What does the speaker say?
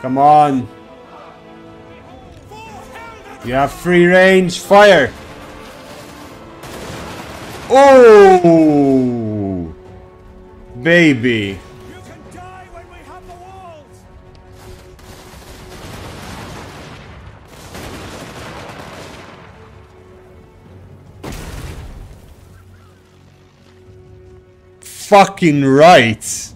Come on. You have free range. Fire. Oh, baby. Fucking right.